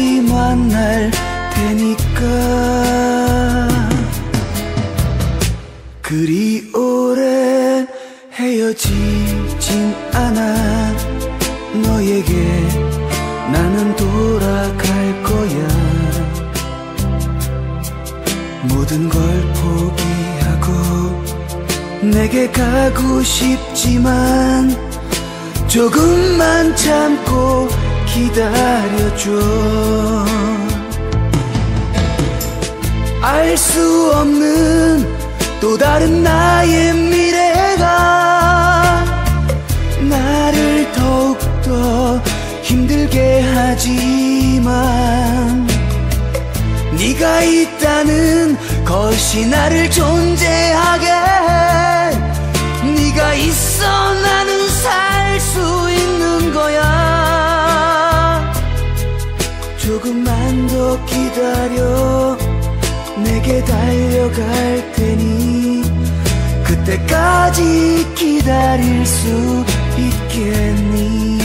다시 만날 테니까. 그리 오래 헤어지진 않아. 너에게 나는 돌아갈 거야. 모든 걸 포기하고 내게 가고 싶지만 조금만 참고 기다려줘. 알 수 없는 또 다른 나의 미래가 나를 더욱더 힘들게 하지만 네가 있다는 것이 나를 존재하게 네가 있어 나는 기다려 내게 달려갈 테니 그때까지 기다릴 수 있겠니?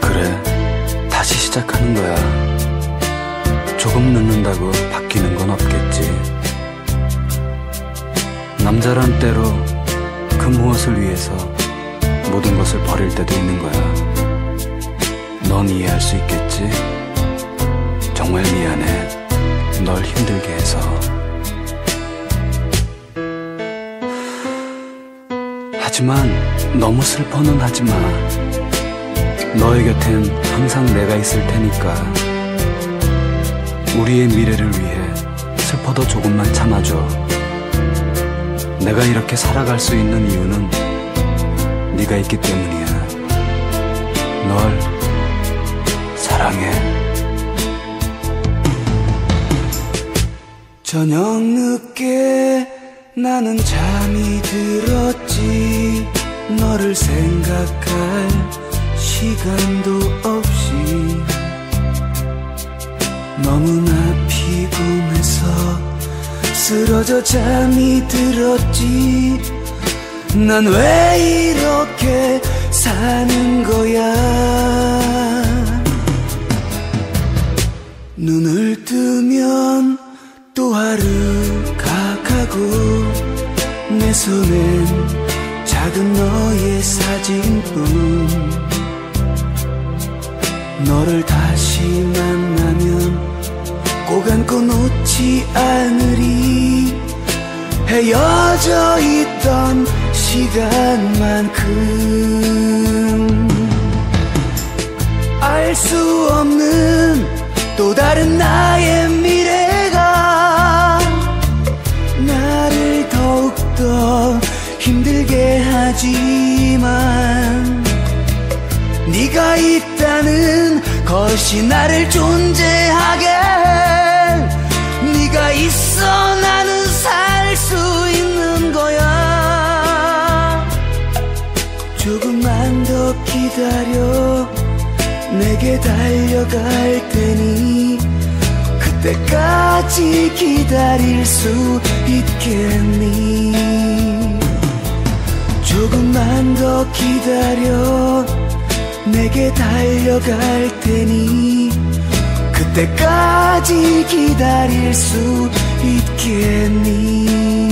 그래 다시 시작하는 거야. 조금 늦는다고 바뀌는 건 없겠지. 남자란 때로 그 무엇을 위해서 것을 버릴 때도 있는 거야 넌 이해할 수 있겠지? 정말 미안해. 널 힘들게 해서. 하지만 너무 슬퍼는 하지 마. 너의 곁엔 항상 내가 있을 테니까. 우리의 미래를 위해 슬퍼도 조금만 참아줘. 내가 이렇게 살아갈 수 있는 이유는 네가 있기 때문이야. 널 사랑해. 저녁 늦게 나는 잠이 들었지. 너를 생각할 시간도 없이 너무나 피곤해서 쓰러져 잠이 들었지. 난 왜 이 렇게 사는 거야? 눈을 뜨면 또 하루가 가고 내 손엔 작은 너의 사진뿐 너를 다시 만나면 꼭 안고 놓지 않으리 헤어져 있던 시간만 또 다른 나의 미래가 나를 더욱더 힘들게 하지만 네가 있다는 것이 나를 존재하게 네가 있어 나는 살 수 있는 거야. 조금만 더 기다려. 내게 달려갈 기다릴 수 있겠니? 조금만 더 기다려 내게 달려갈 테니 그때까지 기다릴 수 있겠니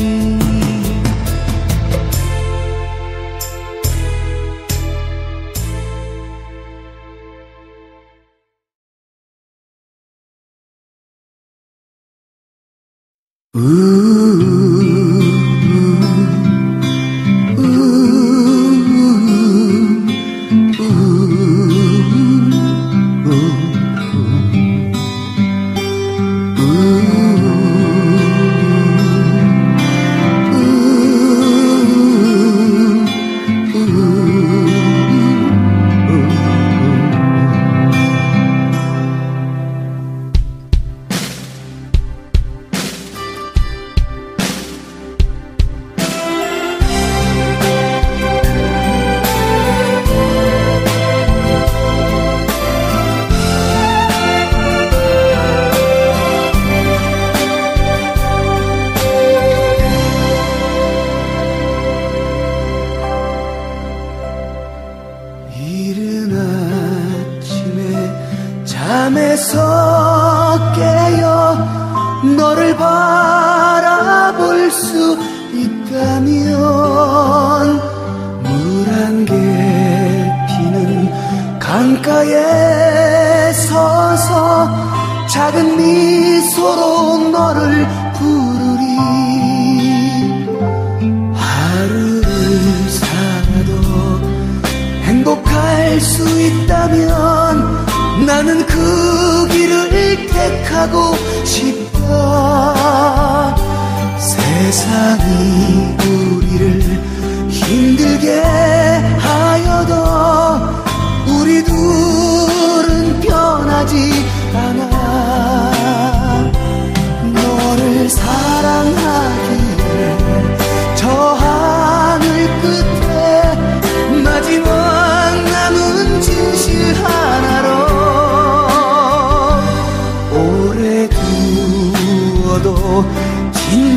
바라볼 수 있다면 물안개 피는 강가에 서서 작은 미소로 너를 부르리. 하루를 살아도 행복할 수 있다면 나는 그 길을 택하고 싶다 세상이 우리를 힘들게 하여도 우리 둘은 변하지 않아. 너를 사랑해.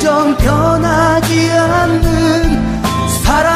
점점 변하지 않는 사랑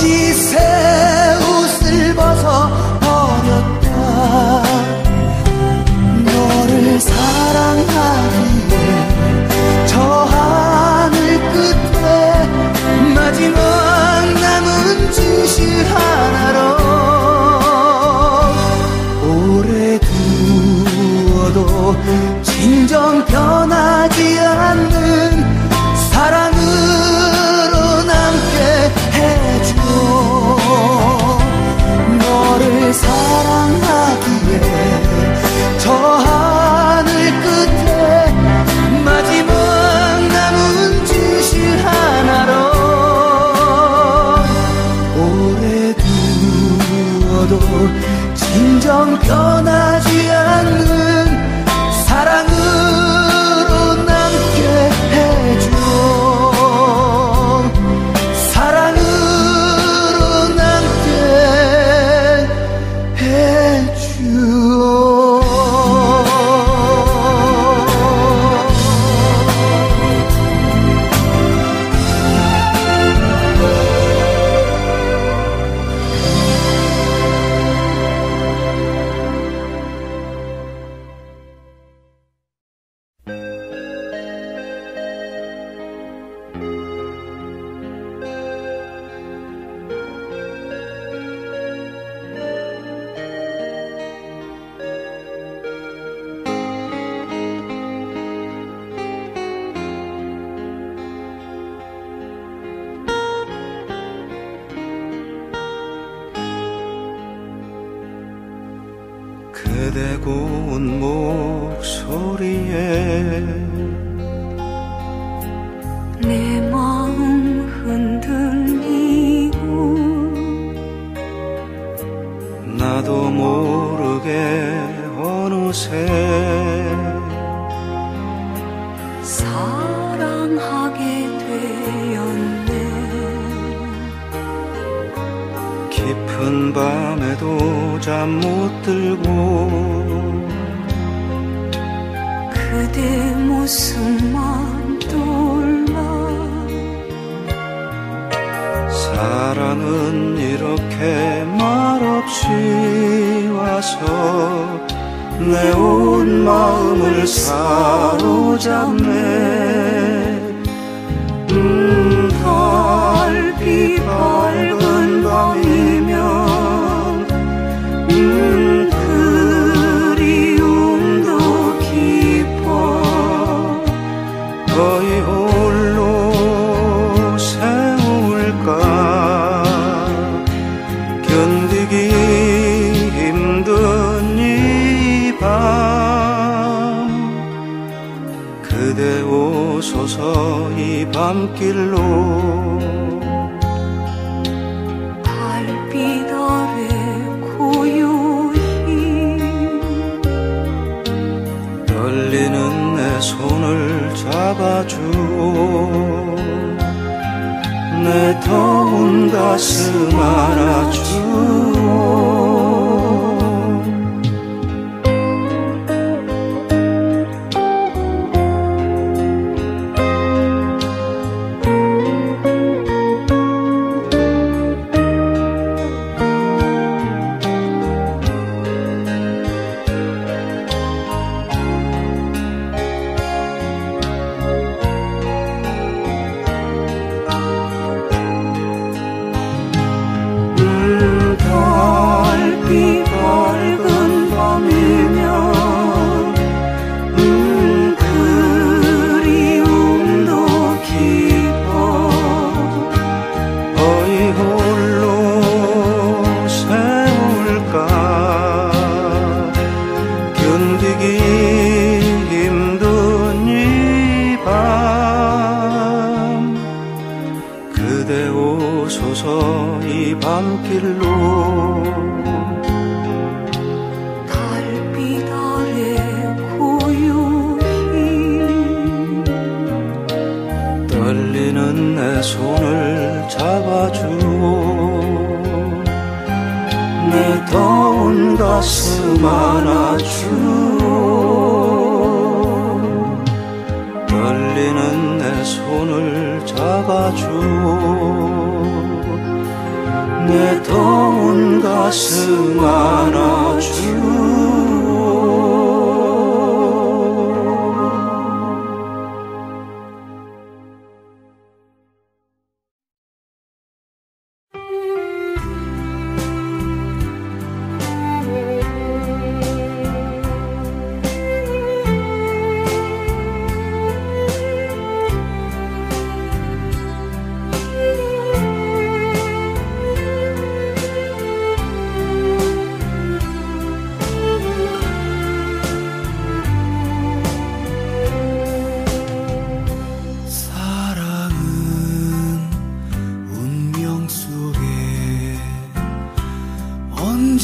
disse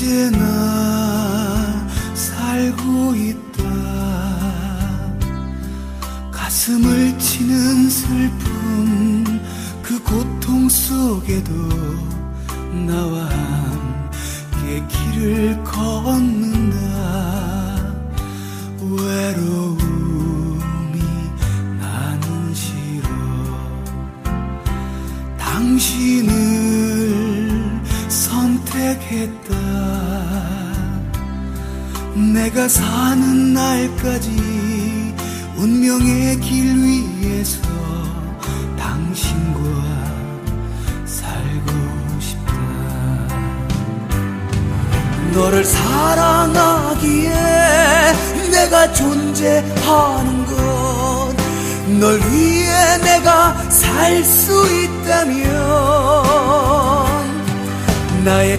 언제나 살고 있다. 가슴을 치는 슬픔 그 고통 속에도 나와 함께 길을 걷는다. 외로움 내가 사는 날까지 운명의 길 위에서 당신과 살고 싶다. 너를 사랑하기에 내가 존재하는 것 널 위해 내가 살 수 있다면 나의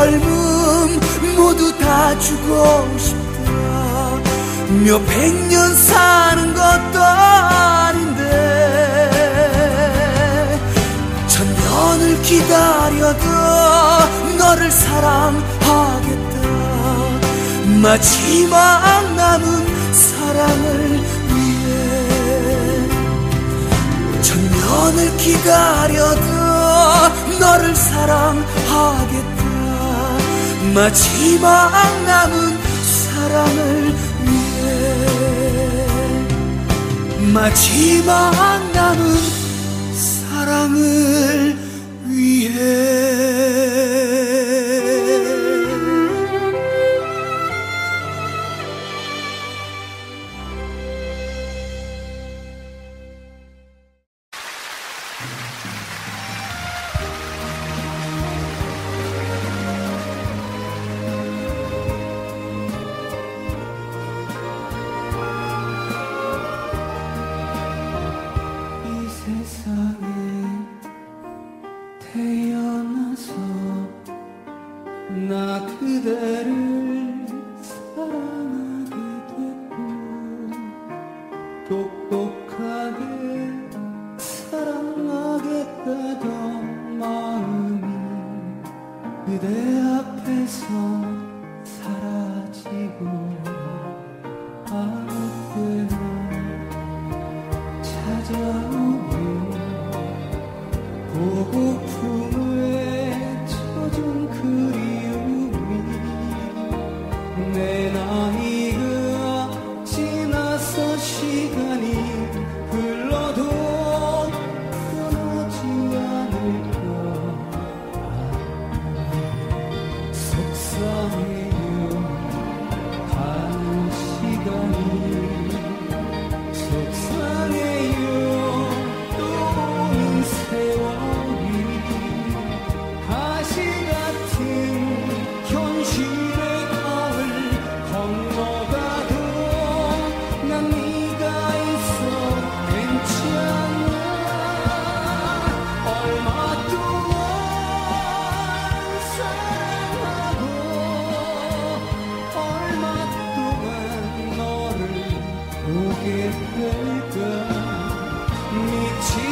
젊음 모두 다 주고 싶다 몇 백 년 사는 것도 아닌데 천년을 기다려도 너를 사랑하겠다. 마지막 남은 사랑을 위해 천년을 기다려도 너를 사랑하겠다. 마지막 남은 사랑을 위해 마지막 남은 사랑을 위해 tears.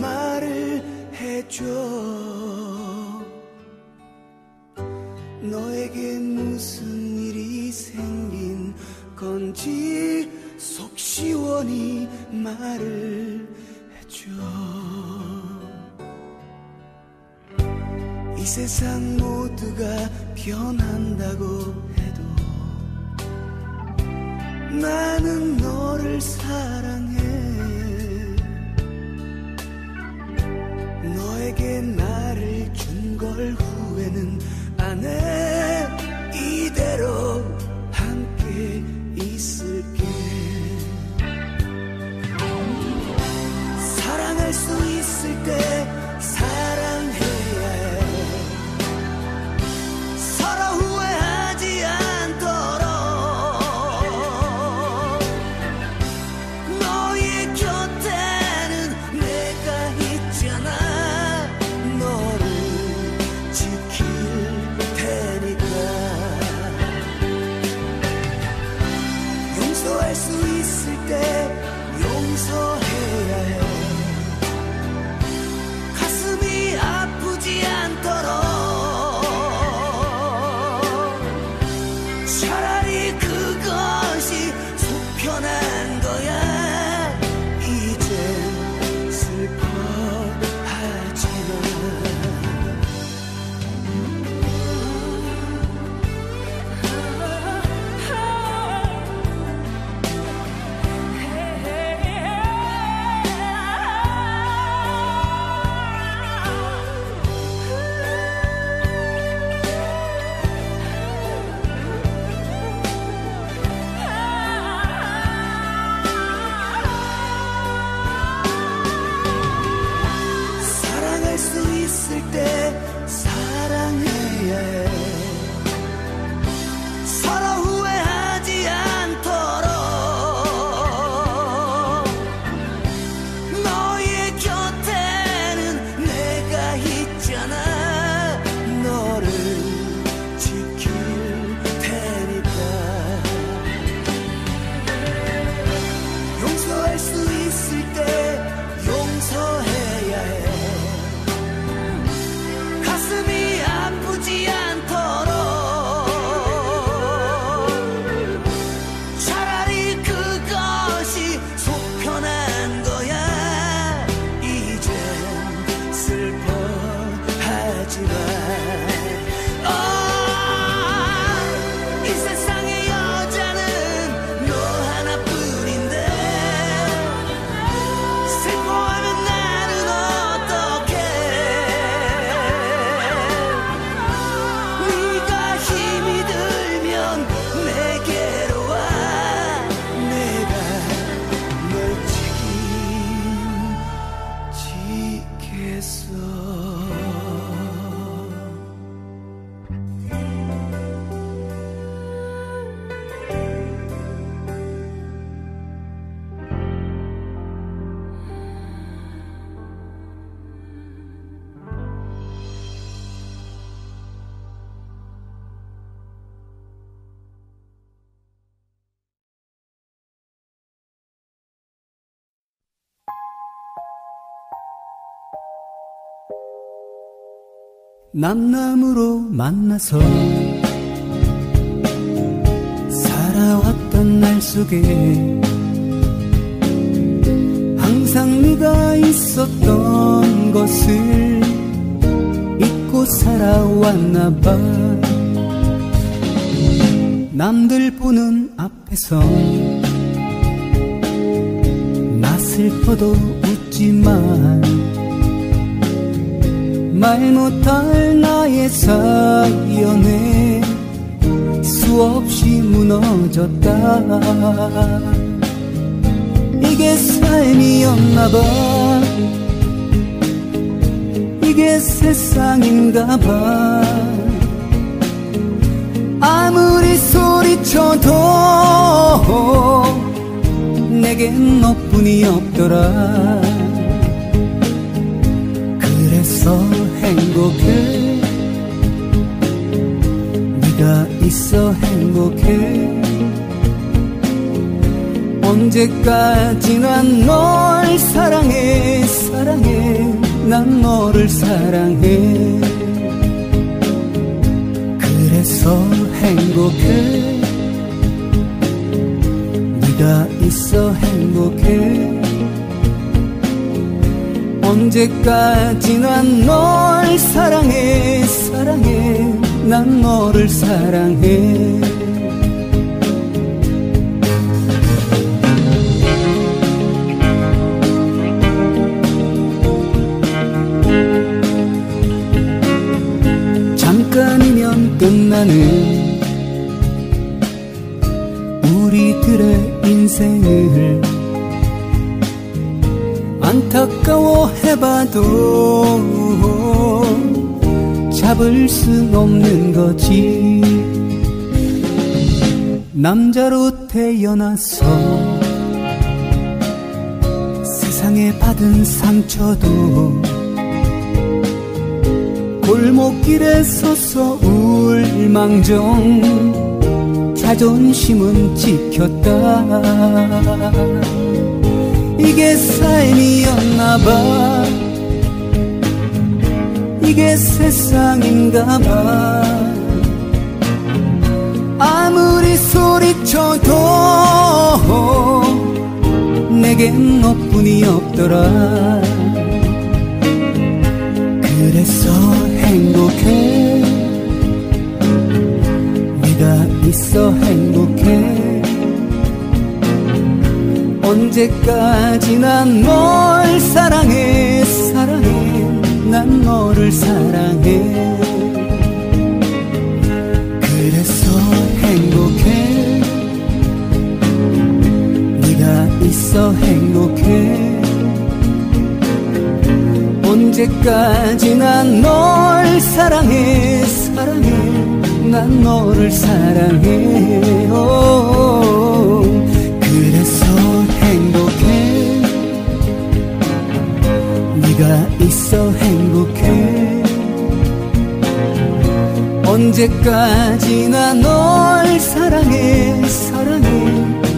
말을 해줘. 너에게 무슨 일이 생긴 건지 속 시원히 말을 해줘. 이 세상 모두가 변한다고 해도 나는 너를 사랑해 나를 준 걸 후회는 안 해 남남으로 만나서 살아왔던 날 속에 항상 네가 있었던 것을 잊고 살아왔나 봐. 남들 보는 앞에서 나 슬퍼도 웃지만 말 못할 나의 사연에 수없이 무너졌다. 이게 삶이었나 봐. 이게 세상인가 봐. 아무리 소리쳐도 내겐 너뿐이 없더라 그래서 행복해. 네가 있어 행복해. 언제까지나 널 사랑해 사랑해. 난 너를 사랑해. 그래서 행복해. 네가 있어 행복해 언제까지나 널 사랑해 사랑해. 난 너를 사랑해. 잠깐이면 끝나는 우리들의 인생을 해봐도 잡을 순 없는 거지. 남자로 태어나서 세상에 받은 상처도 골목길에 서서 울망정 자존심은 지켰다 이게 삶이었나 봐. 이게 세상인가 봐. 아무리 소리쳐도 내겐 너뿐이 없더라. 그래서 행복해. 네가 있어 행복해 언제까지나 널 사랑해? 사랑해. 난 너를 사랑해. 그래서 행복해. 네가 있어 행복해. 언제까지나 널 사랑해? 사랑해. 난 너를 사랑해. 오, 네가 있어 행복해. 언제까지나 널 사랑해 사랑해.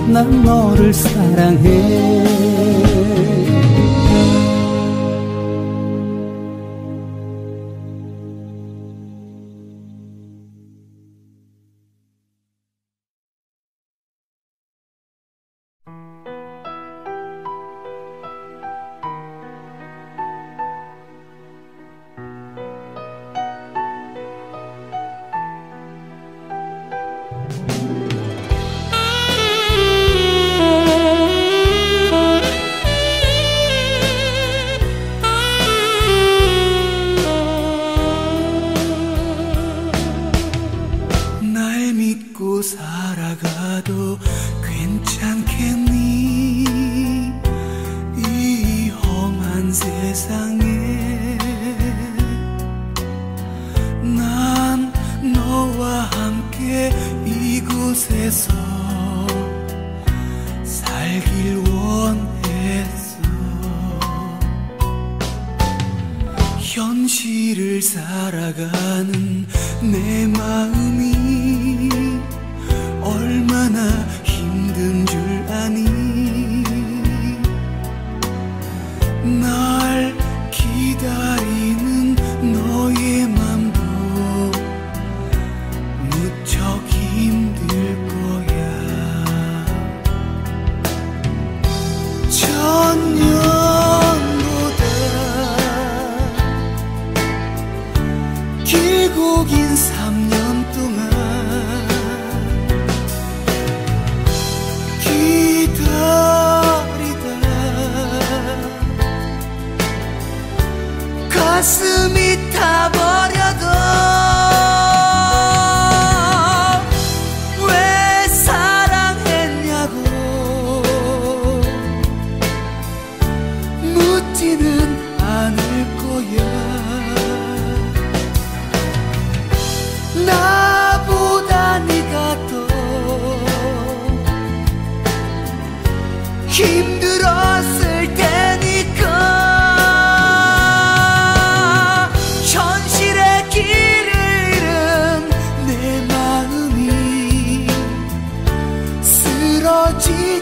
난 너를 사랑해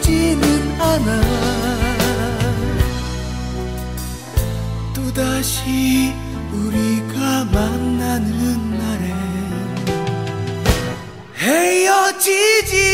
지는 않아. 또다시 우리가 만나는 날에 헤어지지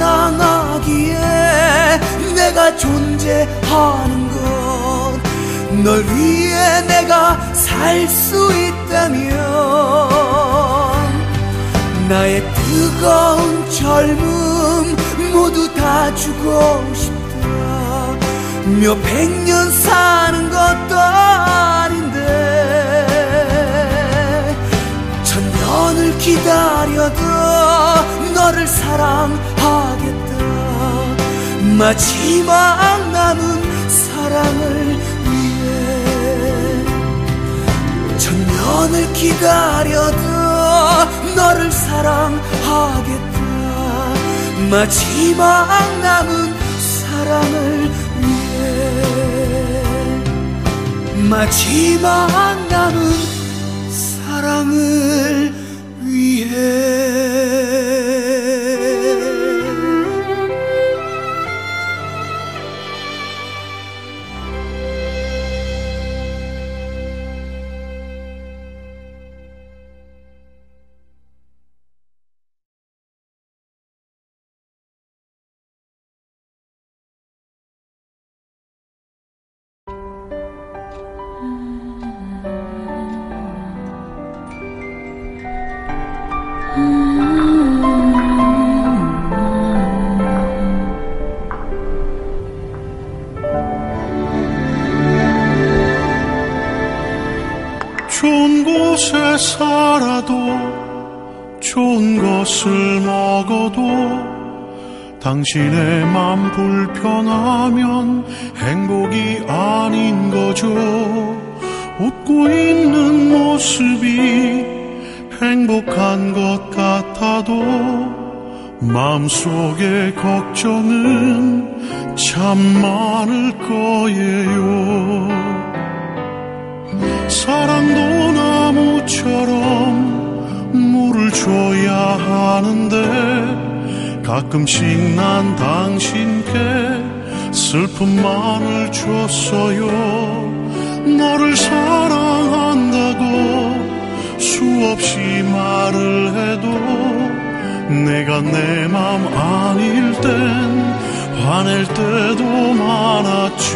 사랑하기에 내가 존재하는 것 널 위해 내가 살 수 있다면 나의 뜨거운 젊음 모두 다 주고 싶다. 몇 백 년 사는 것도 아닌데 천 년을 기다려도 너를 사랑하겠다 마지막 남은 사랑을 위해 천년을 기다려도 너를 사랑하겠다. 마지막 남은 사랑을 위해 마지막 남은 사랑을 위해 당신의 맘 불편하면 행복이 아닌 거죠. 웃고 있는 모습이 행복한 것 같아도 마음속에 걱정은 참 많을 거예요. 사랑도 나무처럼 물을 줘야 하는데 가끔씩 난 당신께 슬픔만을 줬어요. 너를 사랑한다고 수없이 말을 해도 내가 내 맘 아닐 땐 화낼 때도 많았죠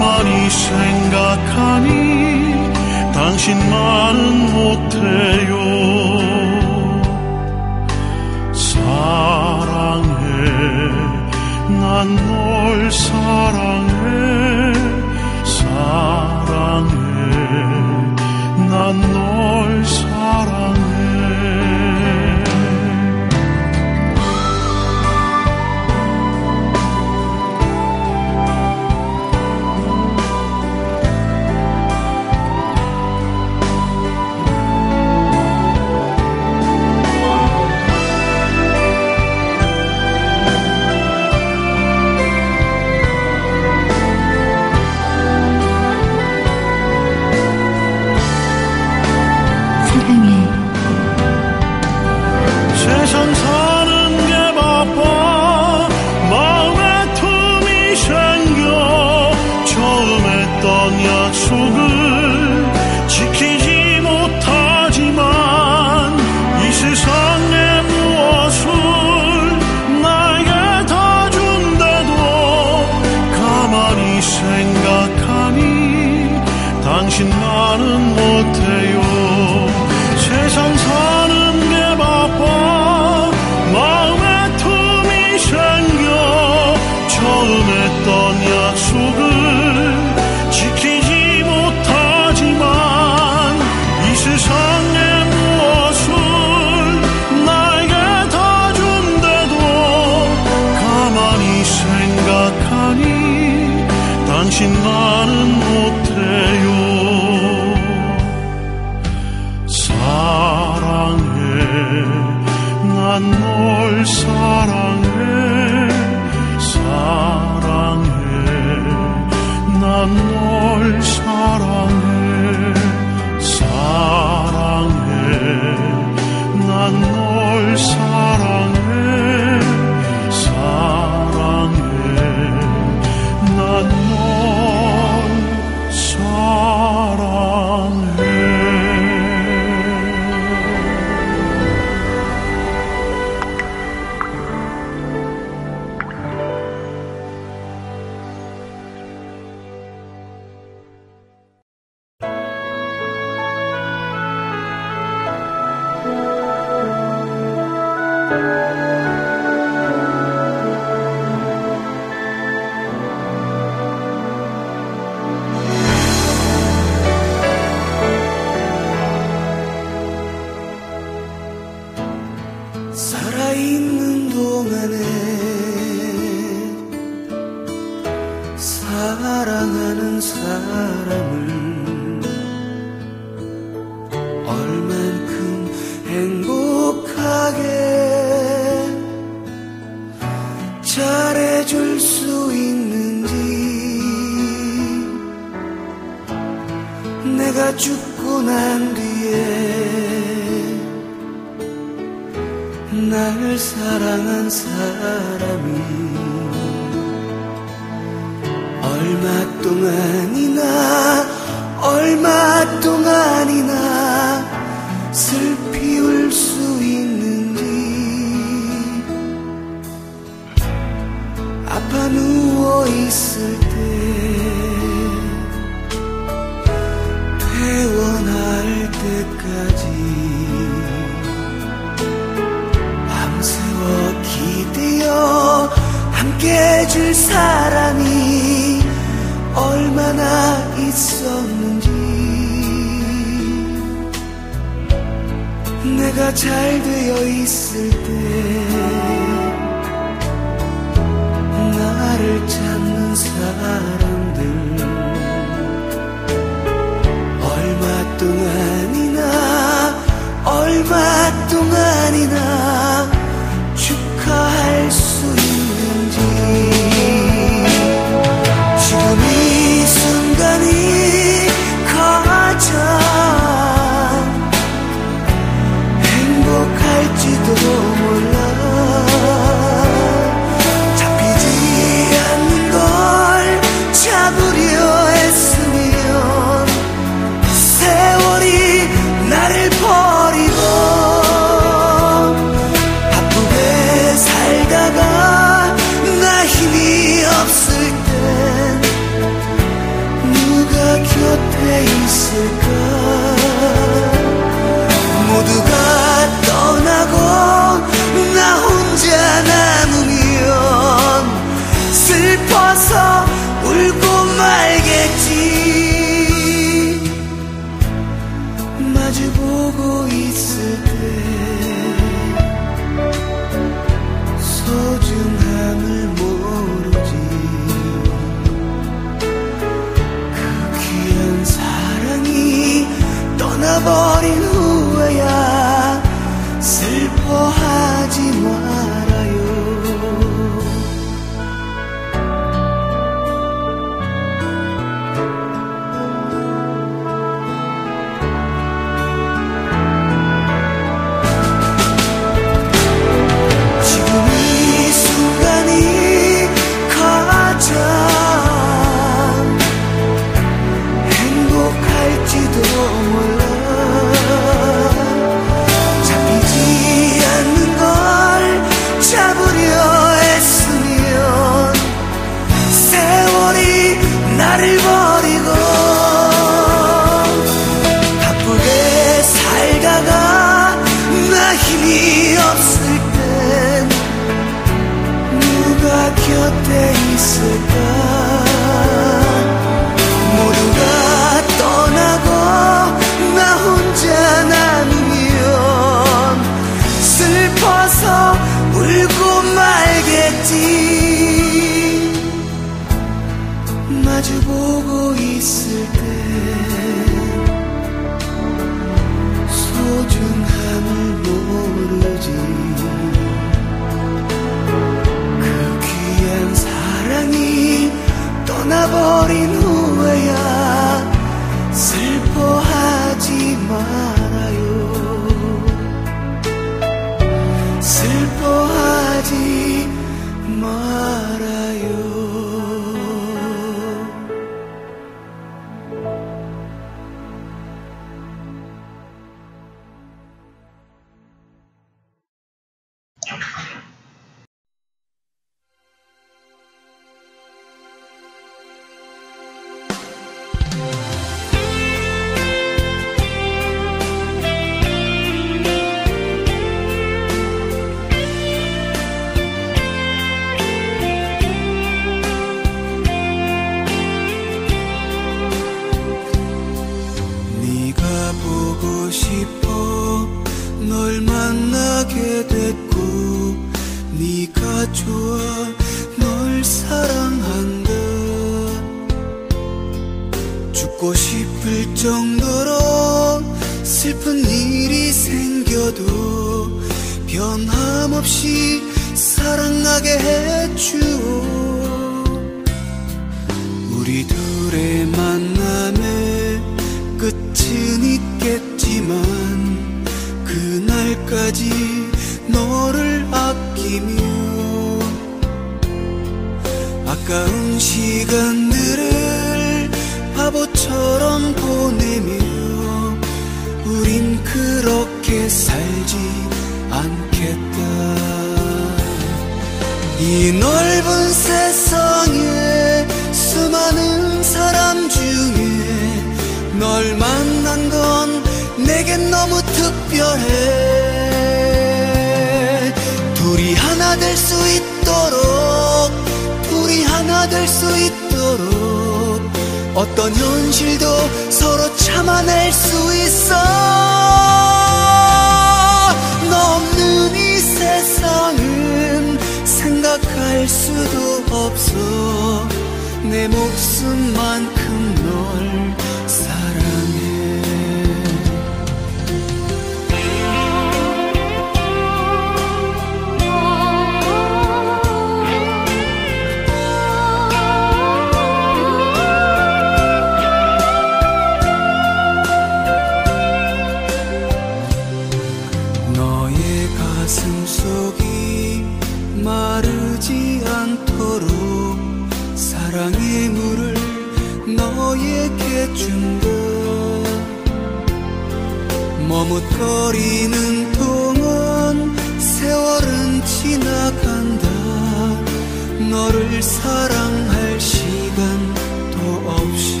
너를 사랑할 시간도 없이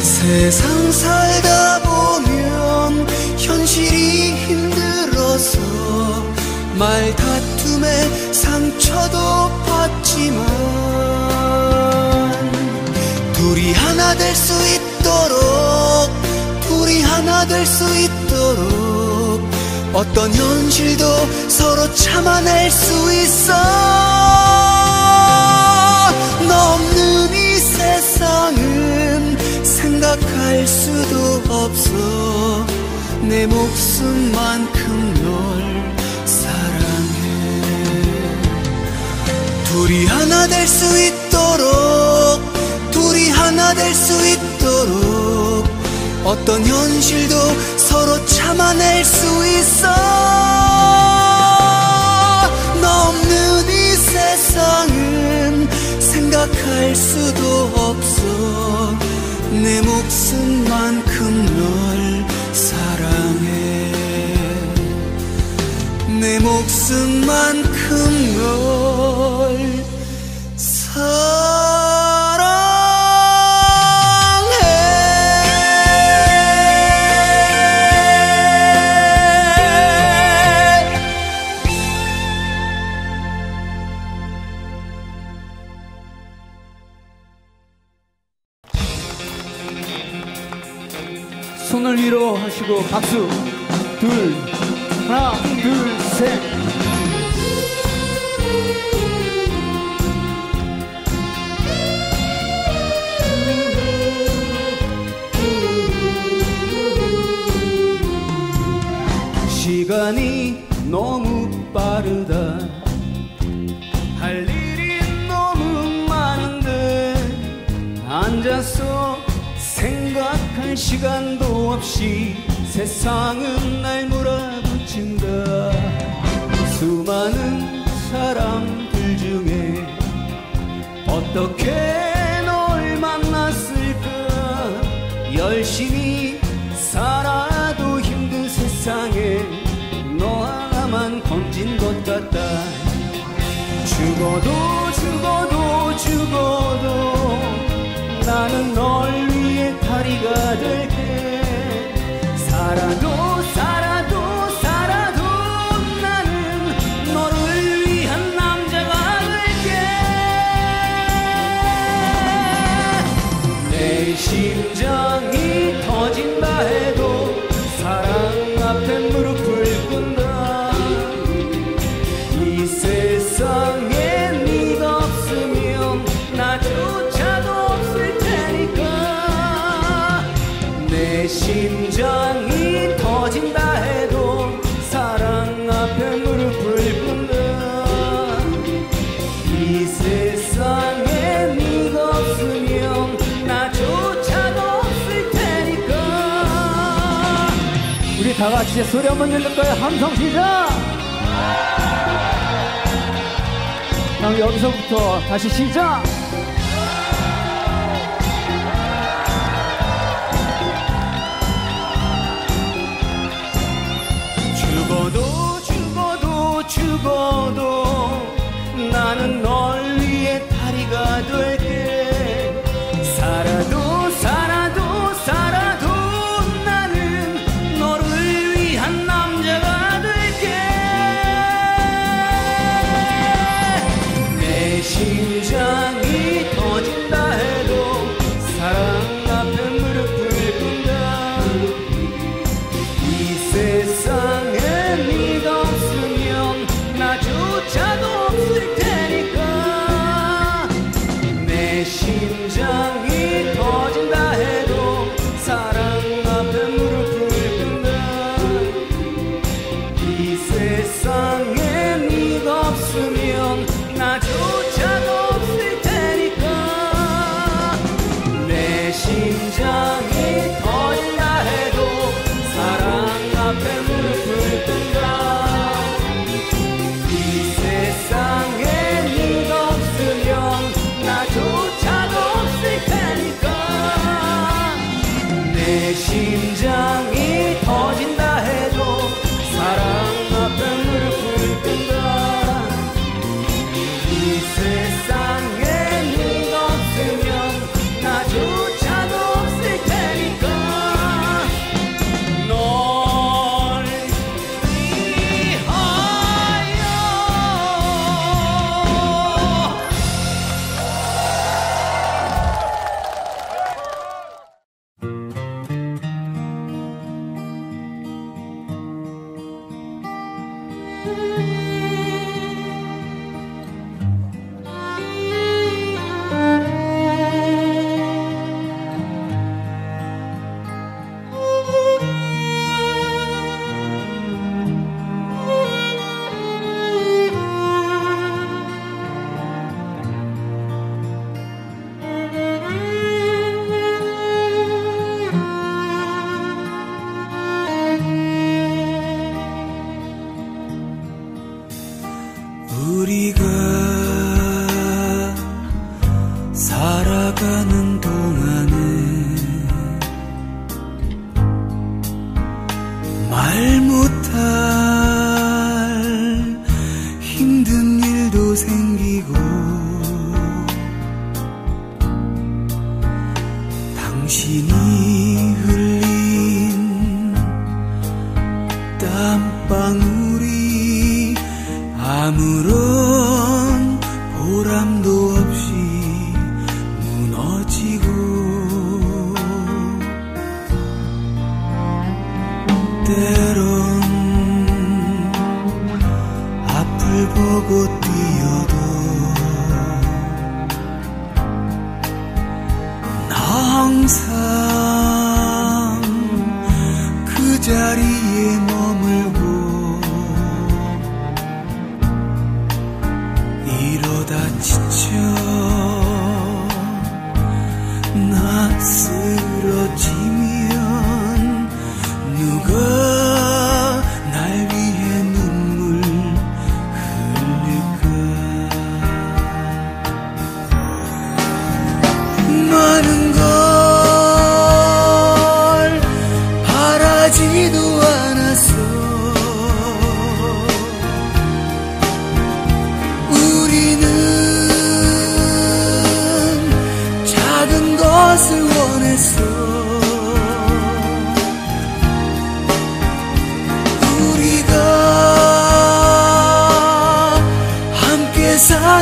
세상 살다 보면 현실이 힘들어서 말 다툼에 상처도 받지만 둘이 하나 될 수 있도록 둘이 하나 될 수 있도록 어떤 현실도 서로 참아낼 수 있어. 너 없는 이 세상은 생각할 수도 없어. 내 목숨만큼 널 사랑해. 둘이 하나 될 수 있도록 둘이 하나 될 수 있도록 어떤 현실도 담아낼 수 있어. 너 없는 이 세상은 생각할 수도 없어. 내 목숨만큼 널 사랑해. 내 목숨만큼 널 나는 널 위해 다리가 될게. 살아도 사랑 이제 소리 한번 질릴까요? 함성 시작! 그럼 여기서부터 다시 시작! 죽어도 죽어도 죽어도 나는 널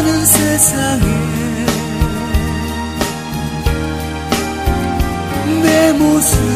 사는 세상에 내 모습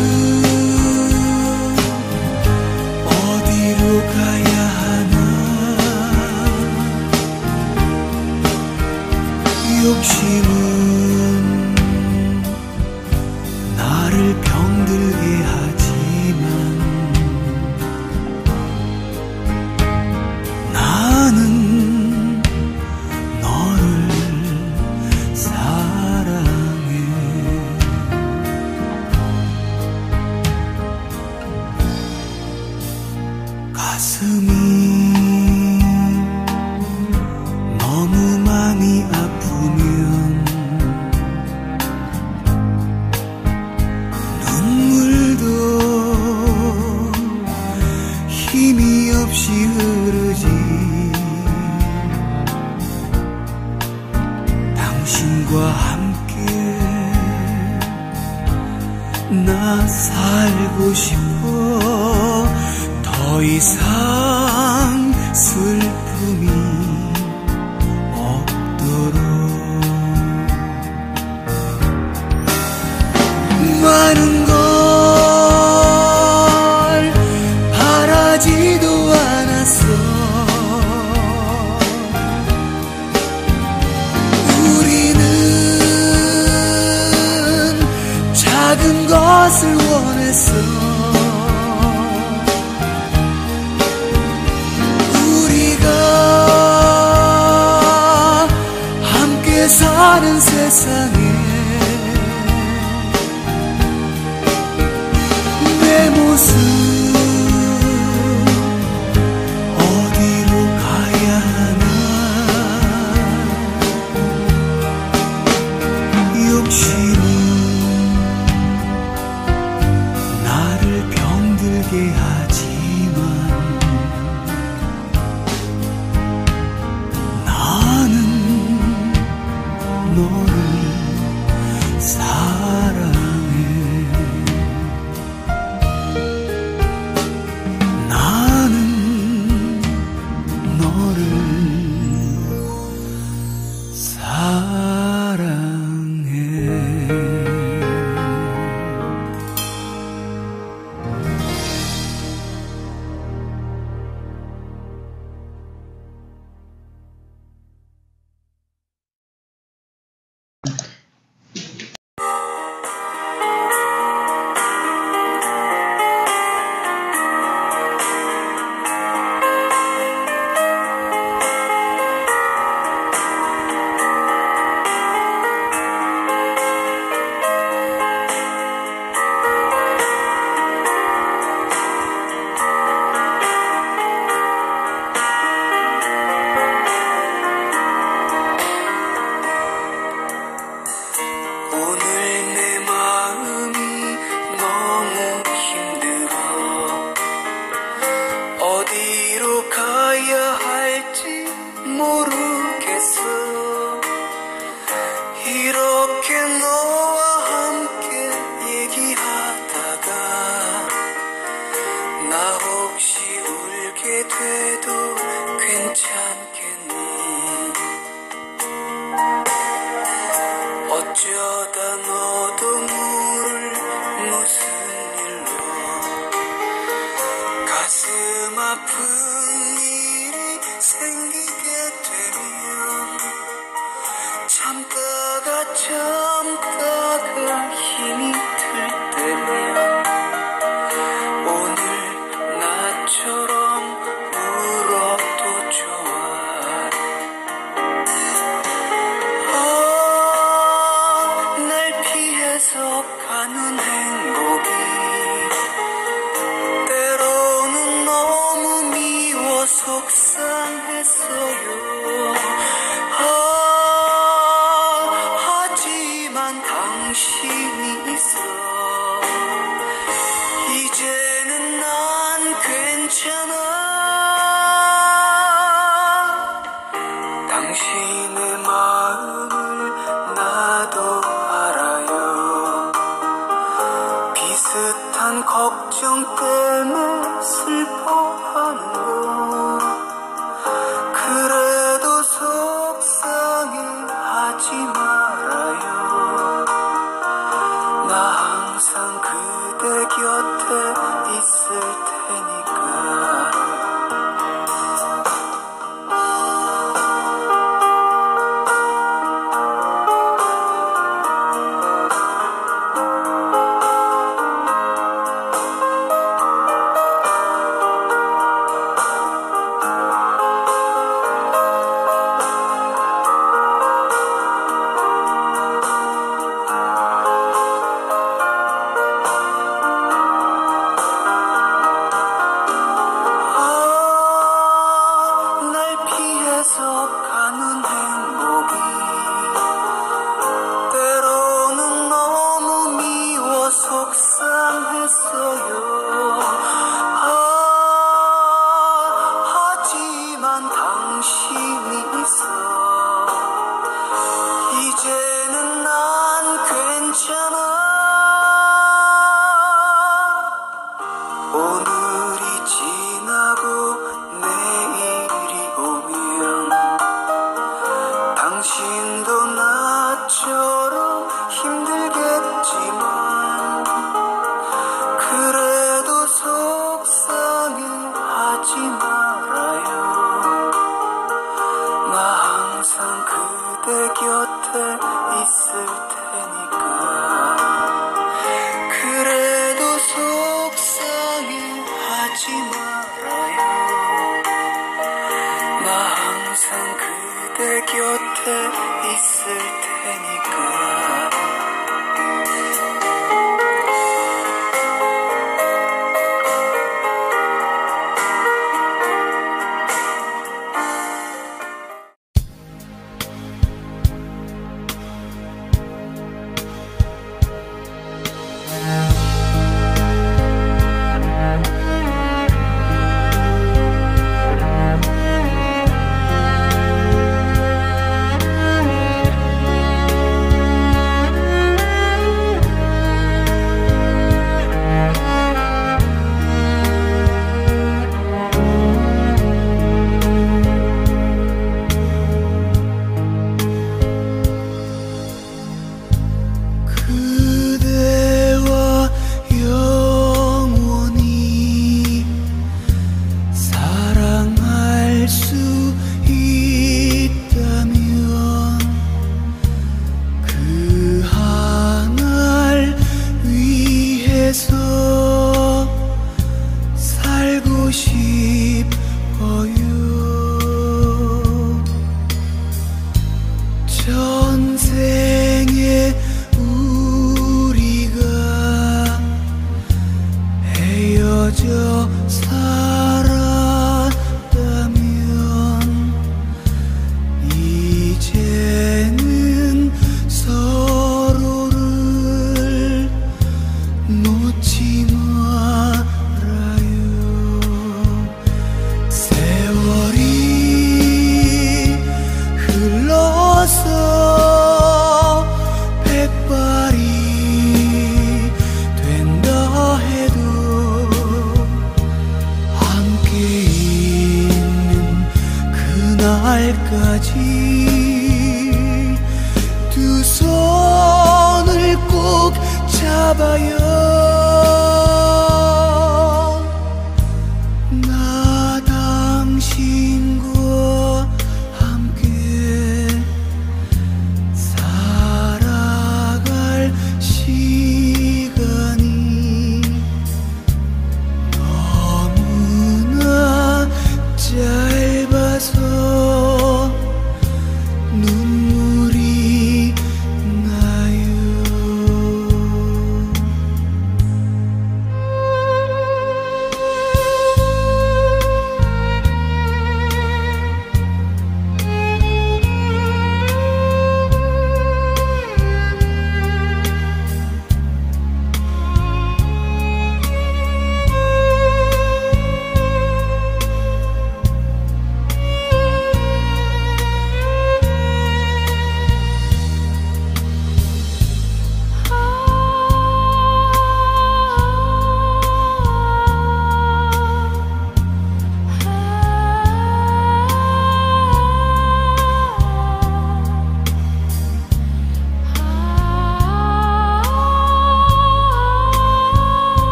Gott ist für deine